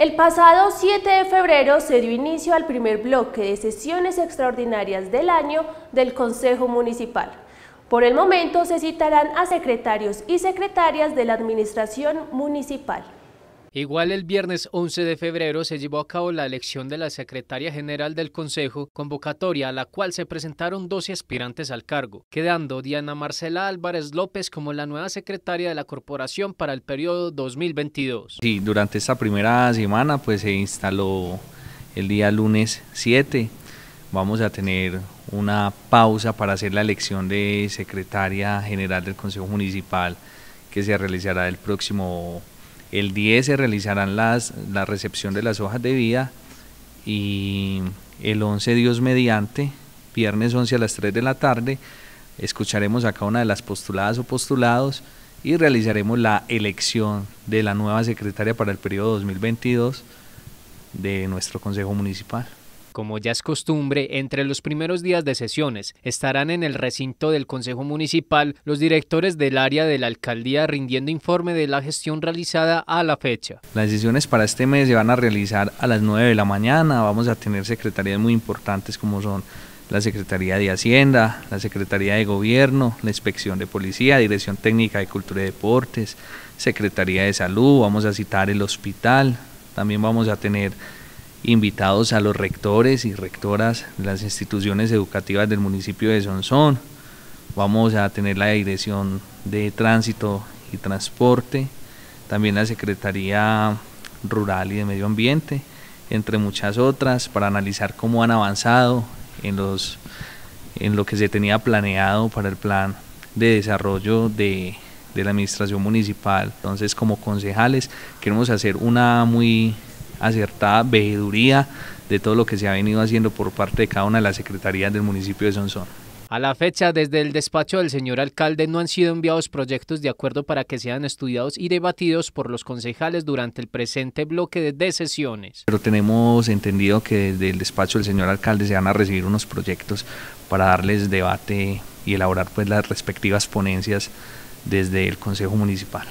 El pasado 7 de febrero se dio inicio al primer bloque de sesiones extraordinarias del año del Consejo Municipal. Por el momento se citarán a secretarios y secretarias de la Administración Municipal. Igual el viernes 11 de febrero se llevó a cabo la elección de la Secretaria General del Consejo, convocatoria a la cual se presentaron 12 aspirantes al cargo, quedando Diana Marcela Álvarez López como la nueva secretaria de la corporación para el periodo 2022. Sí, durante esta primera semana pues se instaló el día lunes 7. Vamos a tener una pausa para hacer la elección de secretaria general del Consejo Municipal que se realizará el próximo el 10 se realizarán las, la recepción de las hojas de vida y el 11 Dios mediante, viernes 11 a las 3 de la tarde, escucharemos a cada una de las postuladas o postulados y realizaremos la elección de la nueva secretaria para el periodo 2022 de nuestro Consejo Municipal. Como ya es costumbre, entre los primeros días de sesiones estarán en el recinto del Consejo Municipal los directores del área de la alcaldía rindiendo informe de la gestión realizada a la fecha. Las sesiones para este mes se van a realizar a las 9 de la mañana, vamos a tener secretarías muy importantes como son la Secretaría de Hacienda, la Secretaría de Gobierno, la Inspección de Policía, Dirección Técnica de Cultura y Deportes, Secretaría de Salud, vamos a citar el hospital, también vamos a tener invitados a los rectores y rectoras de las instituciones educativas del municipio de Sonsón. Vamos a tener la dirección de tránsito y transporte, también la Secretaría Rural y de Medio Ambiente, entre muchas otras, para analizar cómo han avanzado en, los, en lo que se tenía planeado para el plan de desarrollo de, de la administración municipal. Entonces, como concejales, queremos hacer una muy acertada veeduría de todo lo que se ha venido haciendo por parte de cada una de las secretarías del municipio de Sonsón. A la fecha, desde el despacho del señor alcalde no han sido enviados proyectos de acuerdo para que sean estudiados y debatidos por los concejales durante el presente bloque de sesiones. Pero tenemos entendido que desde el despacho del señor alcalde se van a recibir unos proyectos para darles debate y elaborar pues las respectivas ponencias desde el Consejo Municipal.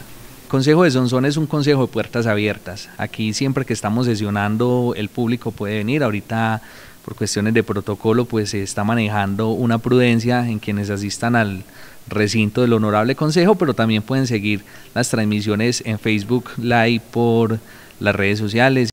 Consejo de Sonsón es un consejo de puertas abiertas. Aquí siempre que estamos sesionando el público puede venir. Ahorita por cuestiones de protocolo pues se está manejando una prudencia en quienes asistan al recinto del honorable consejo, pero también pueden seguir las transmisiones en Facebook Live por las redes sociales.